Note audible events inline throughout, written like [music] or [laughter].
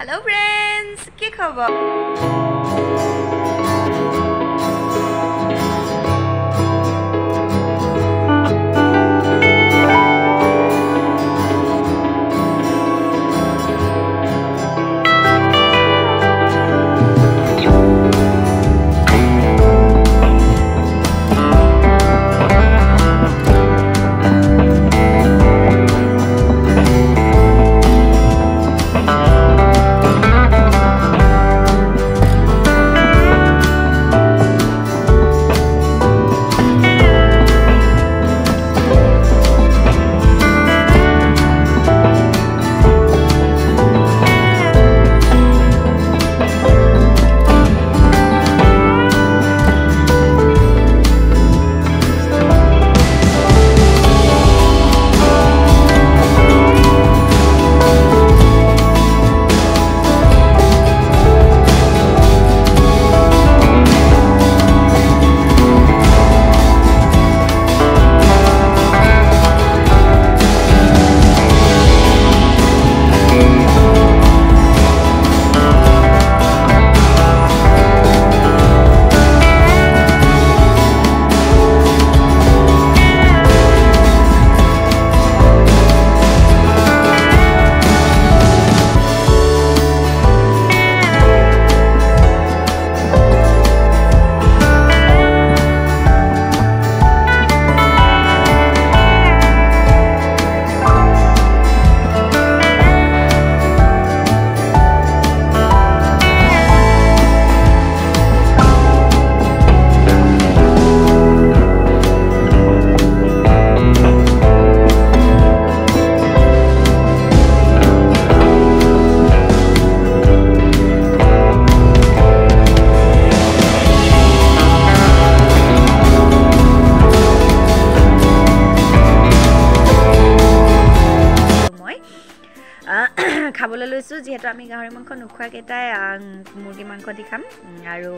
Hello friends কি খবৰ [clears throat] খাবলৈ লৈছোঁ যিহেতু আমি গাহৰি মাংস নোখোৱাকেইটাই মুৰ্গী মাংস দি খাম। আৰু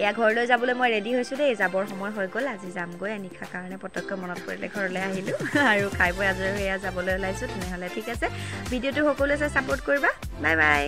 এয়া ঘৰলৈ যাবলৈ মই ৰেডি হৈছোঁ দেই। যাবৰ সময় হৈ গ'ল আজি যামগৈ নিশাৰ কাৰণে পটককৈ মনত পৰিলে ঘৰলৈ আহিলোঁ। [laughs] আৰু খাই বৈ আজৰি এয়া যাবলৈ ওলাইছোঁ তেনেহ'লে ঠিক আছে। ভিডিঅ'টো সকলোৱে চাই ছাপোৰ্ট কৰিবা। Bye bye